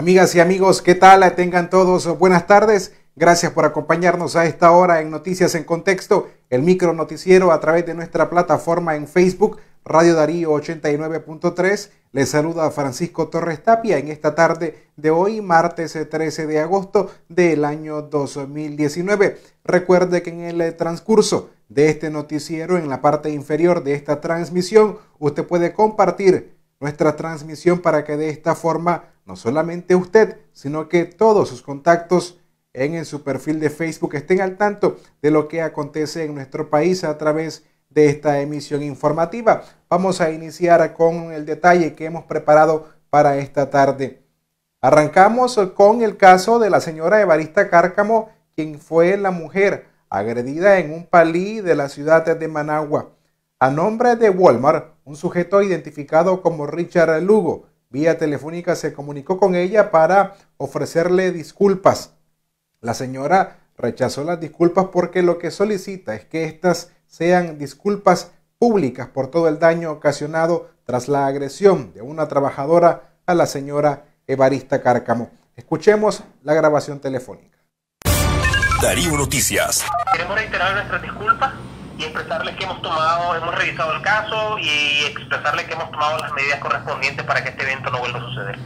Amigas y amigos, ¿qué tal? Tengan todos buenas tardes. Gracias por acompañarnos a esta hora en Noticias en Contexto, el micro noticiero a través de nuestra plataforma en Facebook, Radio Darío 89.3. Les saluda Francisco Torres Tapia en esta tarde de hoy, martes 13 de agosto del año 2019. Recuerde que en el transcurso de este noticiero, en la parte inferior de esta transmisión, usted puede compartir nuestra transmisión para que de esta forma no solamente usted, sino que todos sus contactos en, su perfil de Facebook estén al tanto de lo que acontece en nuestro país a través de esta emisión informativa. Vamos a iniciar con el detalle que hemos preparado para esta tarde. Arrancamos con el caso de la señora Evarista Cárcamo, quien fue la mujer agredida en un palí de la ciudad de Managua. A nombre de Walmart, un sujeto identificado como Richard Lugo vía telefónica se comunicó con ella para ofrecerle disculpas. La señora rechazó las disculpas porque lo que solicita es que éstas sean disculpas públicas por todo el daño ocasionado tras la agresión de una trabajadora a la señora Evarista Cárcamo. Escuchemos la grabación telefónica. Darío Noticias. Queremos reiterar nuestras disculpas y expresarles que hemos tomado, hemos revisado el caso y expresarles que hemos tomado las medidas correspondientes para que este evento no vuelva a suceder.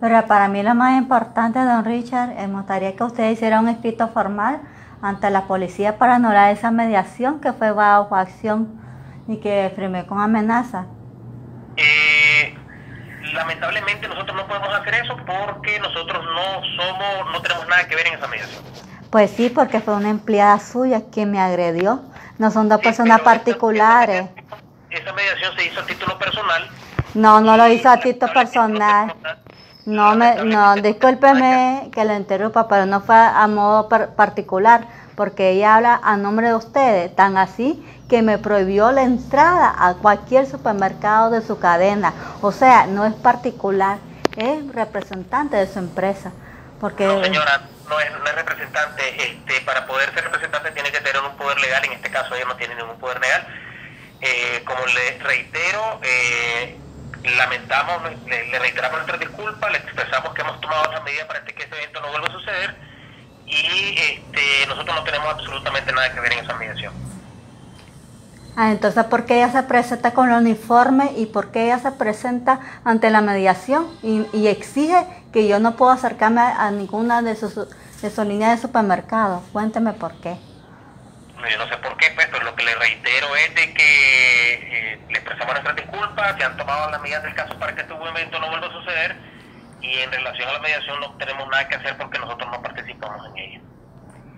Pero para mí lo más importante, don Richard, me gustaría que usted hiciera un escrito formal ante la policía para anular esa mediación que fue bajo acción y que firmé con amenaza. Eh, lamentablemente nosotros no podemos hacer eso porque nosotros no somos, no tenemos nada que ver en esa mediación. Pues sí, porque fue una empleada suya quien me agredió. No son dos personas particulares. Esa, mediación se hizo a título personal. No, no lo hizo a título personal. No, me, no, discúlpeme que lo interrumpa, pero no fue a modo particular, porque ella habla a nombre de ustedes, tan así que me prohibió la entrada a cualquier supermercado de su cadena. O sea, no es particular, es representante de su empresa. Porque, no, señora, no es, no es representante. Este, para poder ser representante tiene que tener un poder legal. En este caso ella no tiene ningún poder legal. Eh, como le reitero, eh, lamentamos, le, reiteramos nuestra disculpa, le expresamos que hemos tomado las medidas para que este evento no vuelva a suceder y este, nosotros no tenemos absolutamente nada que ver en esa mediación. Ah, entonces, ¿por qué ella se presenta con el uniforme y por qué ella se presenta ante la mediación y, exige que yo no puedo acercarme a, ninguna de sus, de sus líneas de supermercado? Cuénteme por qué. Yo no sé por qué, pues, pero lo que le reitero es de que eh, le expresamos nuestras disculpas, se han tomado las medidas del caso para que este evento no vuelva a suceder y en relación a la mediación no tenemos nada que hacer porque nosotros no participamos en ella.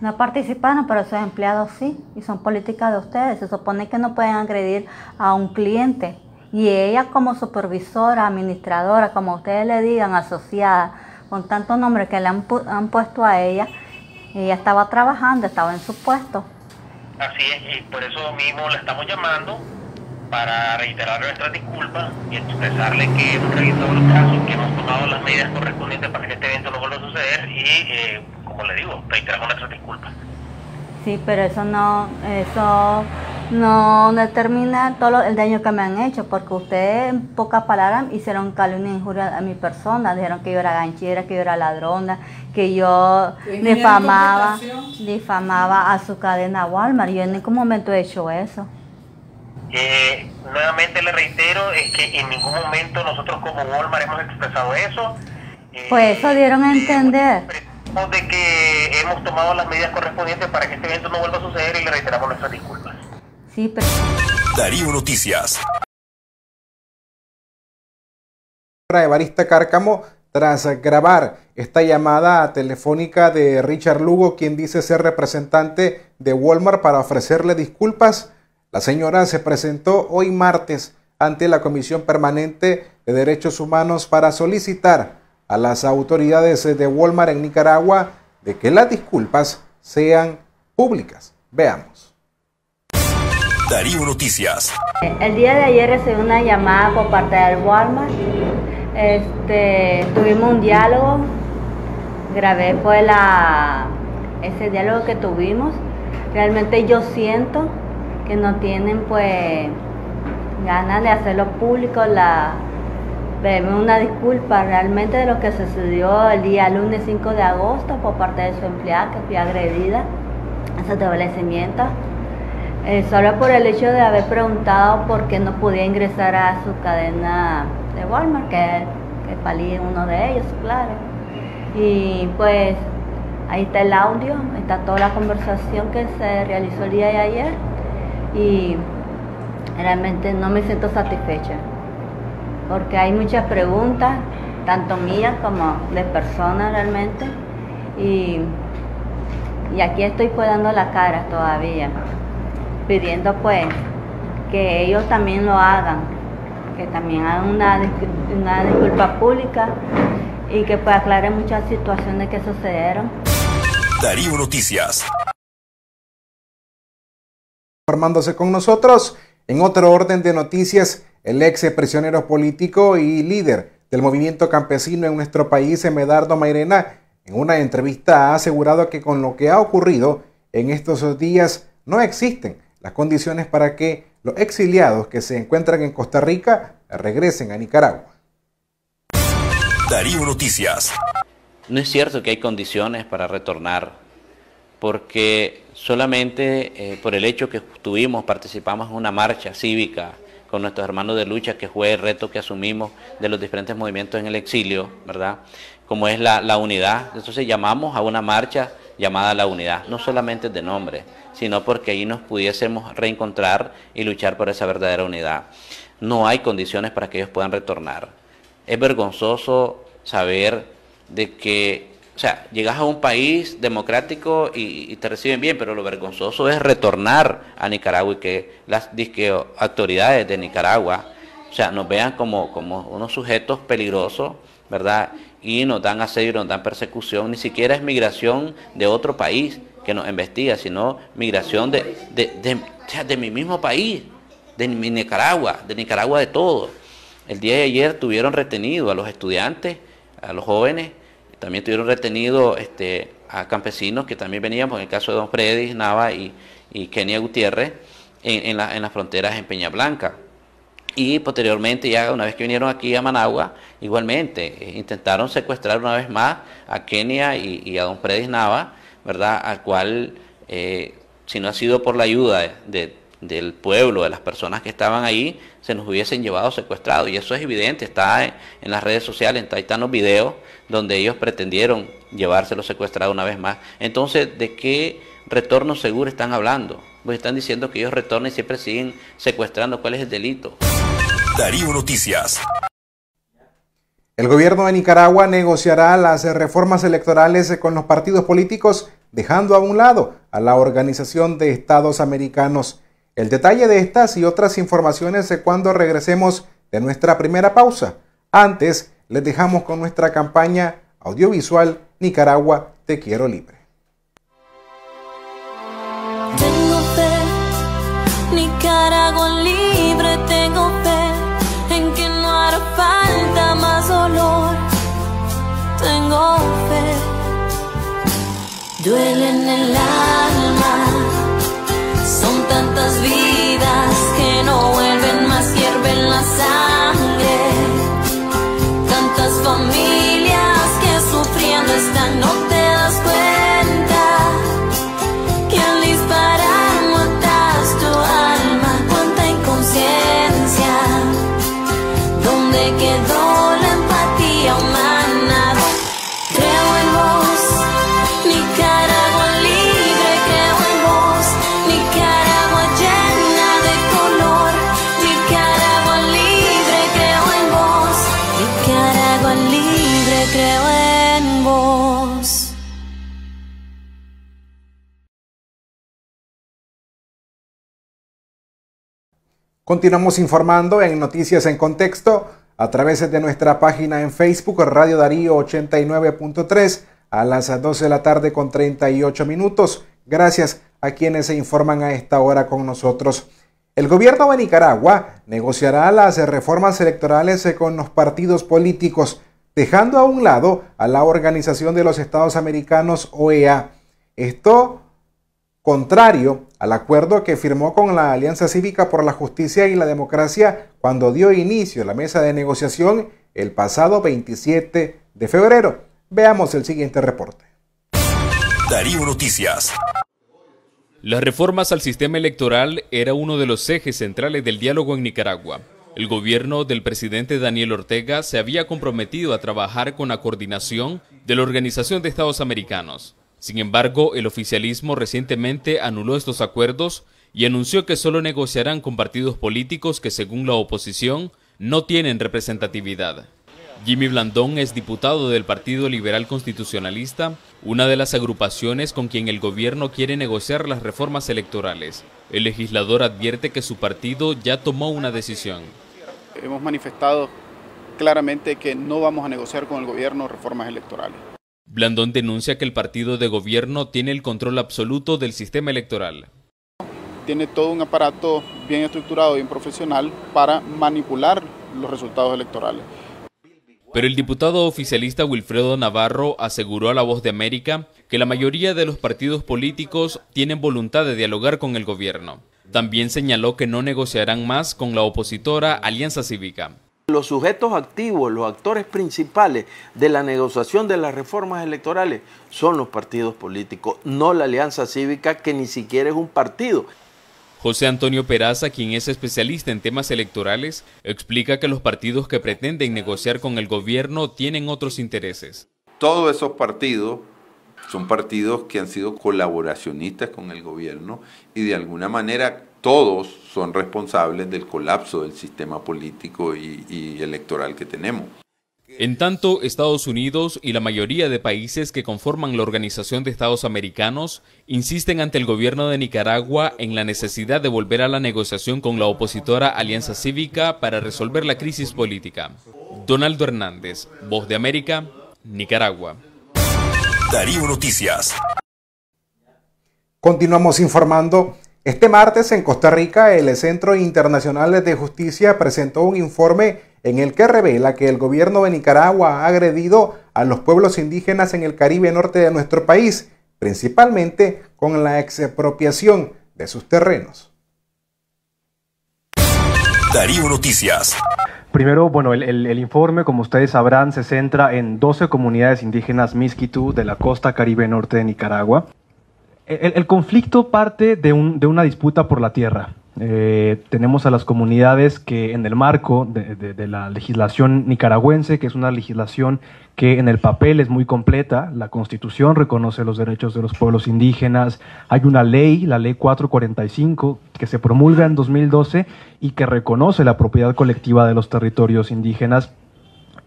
No participaron, pero sus empleados sí, y son políticas de ustedes. Se supone que no pueden agredir a un cliente. Y ella como supervisora, administradora, como ustedes le digan, asociada, con tantos nombres que le han, han puesto a ella, ella estaba trabajando, estaba en su puesto. Así es, y por eso mismo la estamos llamando para reiterar nuestras disculpas y expresarle que hemos revisado los casos, que hemos tomado las medidas correspondientes para que este evento no vuelva a suceder y, eh, como le digo, reiteramos nuestras disculpas. Sí, pero eso no, eso no determina todo el daño que me han hecho, porque ustedes en pocas palabras hicieron calumnia e injuria a mi persona, dijeron que yo era ganchera, que yo era ladrona, que yo difamaba, difamaba a su cadena Walmart. Yo en ningún momento he hecho eso. Eh, nuevamente le reitero, es que en ningún momento nosotros como Walmart hemos expresado eso. pues eso dieron a entender de que hemos tomado las medidas correspondientes para que este evento no vuelva a suceder y le reiteramos nuestras disculpas. Sí, pero... Darío Noticias. Evarista Cárcamo, tras grabar esta llamada telefónica de Richard Lugo, quien dice ser representante de Walmart para ofrecerle disculpas, la señora se presentó hoy martes ante la Comisión Permanente de Derechos Humanos para solicitar a las autoridades de Walmart en Nicaragua de que las disculpas sean públicas. Veamos. Darío Noticias. El día de ayer recibí una llamada por parte del Walmart. Este, tuvimos un diálogo, grabé pues la, ese diálogo que tuvimos. Realmente yo siento que no tienen pues ganas de hacerlo público la, Una disculpa realmente de lo que sucedió el día lunes 5 de agosto por parte de su empleada que fui agredida en su establecimiento. Eh, solo por el hecho de haber preguntado por qué no podía ingresar a su cadena de Walmart, que, que palí uno de ellos, claro. Y pues ahí está el audio, está toda la conversación que se realizó el día de ayer y realmente no me siento satisfecha porque hay muchas preguntas, tanto mías como de personas realmente, y, aquí estoy pues dando la cara todavía, pidiendo pues que ellos también lo hagan, que también hagan una, una disculpa pública y que pues aclaren muchas situaciones que sucedieron. Darío Noticias. Formándose con nosotros en otro orden de noticias el ex prisionero político y líder del movimiento campesino en nuestro país, Medardo Mairena, en una entrevista ha asegurado que con lo que ha ocurrido en estos días no existen las condiciones para que los exiliados que se encuentran en Costa Rica regresen a Nicaragua. Darío Noticias. No es cierto que hay condiciones para retornar, porque solamente eh, por el hecho que tuvimos, participamos en una marcha cívica con nuestros hermanos de lucha, que fue el reto que asumimos de los diferentes movimientos en el exilio, ¿verdad? Como es la, unidad. Entonces llamamos a una marcha llamada la unidad, no solamente de nombre, sino porque ahí nos pudiésemos reencontrar y luchar por esa verdadera unidad. No hay condiciones para que ellos puedan retornar. Es vergonzoso saber de que o sea, llegas a un país democrático y, te reciben bien, pero lo vergonzoso es retornar a Nicaragua y que las autoridades de Nicaragua, o sea, nos vean como, como unos sujetos peligrosos, ¿verdad? Y nos dan asedio, nos dan persecución. Ni siquiera es migración de otro país que nos investiga, sino migración de, de, de mi mismo país, de mi Nicaragua, de Nicaragua de todo. El día de ayer tuvieron retenido a los estudiantes, a los jóvenes, también tuvieron retenido este, a campesinos que también venían, en el caso de Don Freddy Nava y, Kenia Gutiérrez, en, las fronteras en Peña Blanca. Y posteriormente, ya una vez que vinieron aquí a Managua, igualmente eh, intentaron secuestrar una vez más a Kenia y, a Don Freddy Nava, ¿verdad? Al cual, eh, si no ha sido por la ayuda de, del pueblo, de las personas que estaban ahí, se nos hubiesen llevado secuestrados. Y eso es evidente, está en, las redes sociales, ahí están los videos donde ellos pretendieron llevárselo secuestrado una vez más. Entonces, ¿de qué retorno seguro están hablando? Pues están diciendo que ellos retornan y siempre siguen secuestrando. ¿Cuál es el delito? Darío Noticias. El gobierno de Nicaragua negociará las reformas electorales con los partidos políticos, dejando a un lado a la Organización de Estados Americanos. El detalle de estas y otras informaciones es cuando regresemos de nuestra primera pausa. Antes, les dejamos con nuestra campaña audiovisual Nicaragua Te Quiero Libre. Tengo fe, Nicaragua libre, tengo fe en que no hará falta más dolor. Tengo fe, duele en el alma. Continuamos informando en Noticias en Contexto a través de nuestra página en Facebook Radio Darío 89.3 a las 12 de la tarde con 38 minutos. Gracias a quienes se informan a esta hora con nosotros. El gobierno de Nicaragua negociará las reformas electorales con los partidos políticos, dejando a un lado a la Organización de los Estados Americanos OEA. Esto contrario al acuerdo que firmó con la Alianza Cívica por la Justicia y la Democracia cuando dio inicio a la mesa de negociación el pasado 27 de febrero. Veamos el siguiente reporte. Darío Noticias. Las reformas al sistema electoral era uno de los ejes centrales del diálogo en Nicaragua. El gobierno del presidente Daniel Ortega se había comprometido a trabajar con la coordinación de la Organización de Estados Americanos. Sin embargo, el oficialismo recientemente anuló estos acuerdos y anunció que solo negociarán con partidos políticos que, según la oposición, no tienen representatividad. Jimmy Blandón es diputado del Partido Liberal Constitucionalista, una de las agrupaciones con quien el gobierno quiere negociar las reformas electorales. El legislador advierte que su partido ya tomó una decisión. Hemos manifestado claramente que no vamos a negociar con el gobierno reformas electorales. Blandón denuncia que el partido de gobierno tiene el control absoluto del sistema electoral. Tiene todo un aparato bien estructurado, bien profesional para manipular los resultados electorales. Pero el diputado oficialista Wilfredo Navarro aseguró a La Voz de América que la mayoría de los partidos políticos tienen voluntad de dialogar con el gobierno. También señaló que no negociarán más con la opositora Alianza Cívica. Los sujetos activos, los actores principales de la negociación de las reformas electorales son los partidos políticos, no la Alianza Cívica, que ni siquiera es un partido. José Antonio Peraza, quien es especialista en temas electorales, explica que los partidos que pretenden negociar con el gobierno tienen otros intereses. Todos esos partidos son partidos que han sido colaboracionistas con el gobierno y de alguna manera todos son responsables del colapso del sistema político y, y, electoral que tenemos. En tanto, Estados Unidos y la mayoría de países que conforman la Organización de Estados Americanos insisten ante el gobierno de Nicaragua en la necesidad de volver a la negociación con la opositora Alianza Cívica para resolver la crisis política. Donaldo Hernández, Voz de América, Nicaragua. Darío Noticias. Continuamos informando. Este martes en Costa Rica, el Centro Internacional de Justicia presentó un informe en el que revela que el gobierno de Nicaragua ha agredido a los pueblos indígenas en el Caribe norte de nuestro país, principalmente con la expropiación de sus terrenos. Darío Noticias. Primero, bueno, el, el, el, informe, como ustedes sabrán, se centra en 12 comunidades indígenas Miskitú de la costa caribe norte de Nicaragua. El, conflicto parte de, un, de, una disputa por la tierra. Eh, tenemos a las comunidades que en el marco de, la legislación nicaragüense, que es una legislación que en el papel es muy completa, la constitución reconoce los derechos de los pueblos indígenas, hay una ley, la ley 445, que se promulga en 2012 y que reconoce la propiedad colectiva de los territorios indígenas.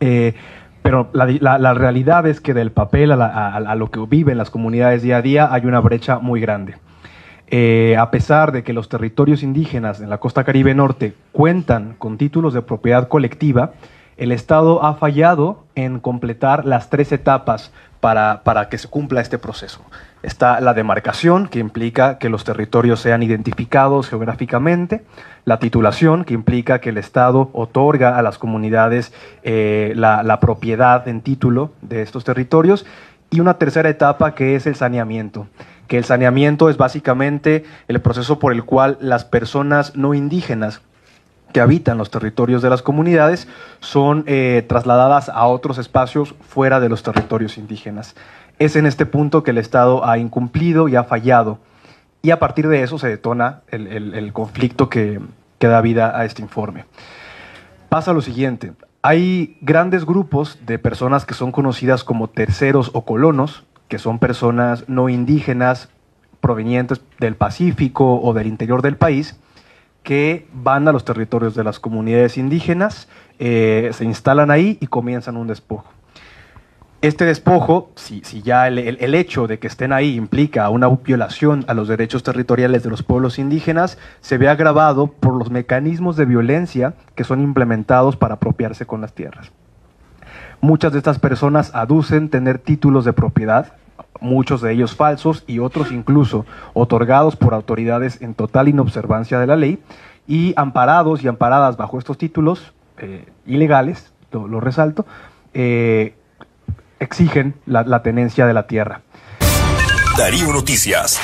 Eh, pero la, la, la, realidad es que del papel a, la, a, a, lo que viven las comunidades día a día hay una brecha muy grande. Eh, a pesar de que los territorios indígenas en la costa caribe norte cuentan con títulos de propiedad colectiva, el Estado ha fallado en completar las tres etapas para, para, que se cumpla este proceso. Está la demarcación, que implica que los territorios sean identificados geográficamente, la titulación, que implica que el Estado otorga a las comunidades eh, la, la propiedad en título de estos territorios, y una tercera etapa que es el saneamiento, que el saneamiento es básicamente el proceso por el cual las personas no indígenas que habitan los territorios de las comunidades son eh, trasladadas a otros espacios fuera de los territorios indígenas. Es en este punto que el Estado ha incumplido y ha fallado. Y a partir de eso se detona el, el, el conflicto que, que da vida a este informe. Pasa lo siguiente. Hay grandes grupos de personas que son conocidas como terceros o colonos, que son personas no indígenas provenientes del Pacífico o del interior del país, que van a los territorios de las comunidades indígenas, eh, se instalan ahí y comienzan un despojo. Este despojo, si, ya el hecho de que estén ahí implica una violación a los derechos territoriales de los pueblos indígenas, se ve agravado por los mecanismos de violencia que son implementados para apropiarse con las tierras. Muchas de estas personas aducen tener títulos de propiedad, muchos de ellos falsos y otros incluso otorgados por autoridades en total inobservancia de la ley y amparados y amparadas bajo estos títulos eh, ilegales, lo, lo resalto, eh, exigen la, la tenencia de la tierra. Darío Noticias.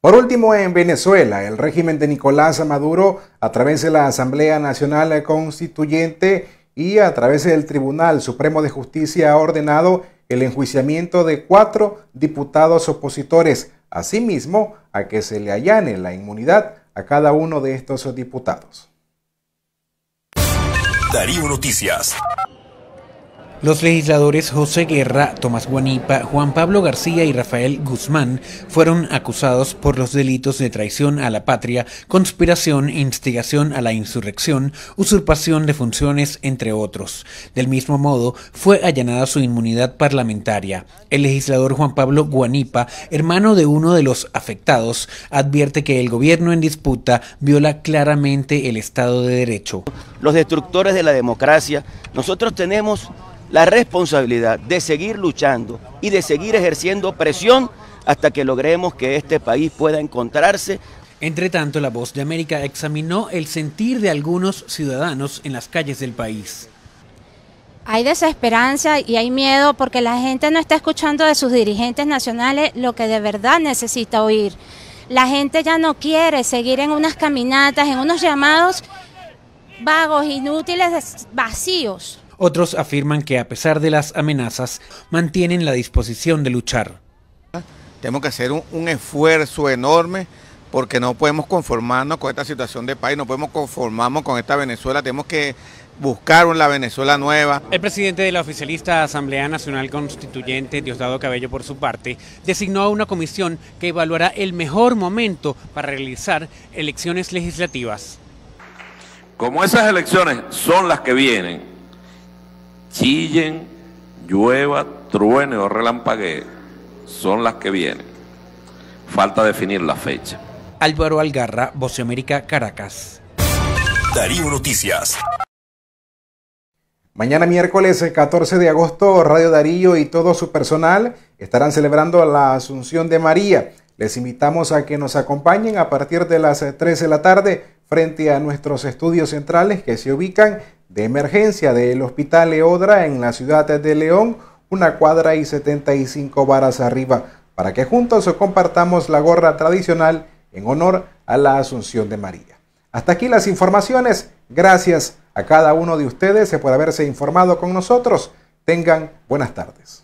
Por último, en Venezuela, el régimen de Nicolás Maduro, a través de la Asamblea Nacional Constituyente y a través del Tribunal Supremo de Justicia, ha ordenado el enjuiciamiento de cuatro diputados opositores, asimismo a que se le allane la inmunidad a cada uno de estos diputados. Darío Noticias. Los legisladores José Guerra, Tomás Guanipa, Juan Pablo García y Rafael Guzmán fueron acusados por los delitos de traición a la patria, conspiración, instigación a la insurrección, usurpación de funciones, entre otros. Del mismo modo, fue allanada su inmunidad parlamentaria. El legislador Juan Pablo Guanipa, hermano de uno de los afectados, advierte que el gobierno en disputa viola claramente el Estado de Derecho. los destructores de la democracia, nosotros tenemos la responsabilidad de seguir luchando y de seguir ejerciendo presión hasta que logremos que este país pueda encontrarse. Entre tanto, la Voz de América examinó el sentir de algunos ciudadanos en las calles del país. Hay desesperanza y hay miedo porque la gente no está escuchando de sus dirigentes nacionales lo que de verdad necesita oír. La gente ya no quiere seguir en unas caminatas, en unos llamados vagos, inútiles, vacíos. Otros afirman que a pesar de las amenazas, mantienen la disposición de luchar. Tenemos que hacer un, un esfuerzo enorme porque no podemos conformarnos con esta situación de país, no podemos conformarnos con esta Venezuela, tenemos que buscar la Venezuela nueva. El presidente de la oficialista Asamblea Nacional Constituyente, Diosdado Cabello, por su parte, designó a una comisión que evaluará el mejor momento para realizar elecciones legislativas. Como esas elecciones son las que vienen, chillen, llueva, truene o relampaguee, son las que vienen. Falta definir la fecha. Álvaro Algarra, Voce América, Caracas. Darío Noticias. Mañana miércoles eh, 14 de agosto, Radio Darío y todo su personal estarán celebrando la Asunción de María. Les invitamos a que nos acompañen a partir de las eh, 3 de la tarde frente a nuestros estudios centrales que se ubican de emergencia del Hospital Eodra en la ciudad de León, una cuadra y 75 varas arriba, para que juntos compartamos la gorra tradicional en honor a la Asunción de María. Hasta aquí las informaciones. Gracias a cada uno de ustedes por haberse informado con nosotros. Tengan buenas tardes.